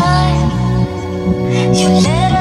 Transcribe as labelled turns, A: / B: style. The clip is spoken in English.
A: time. You let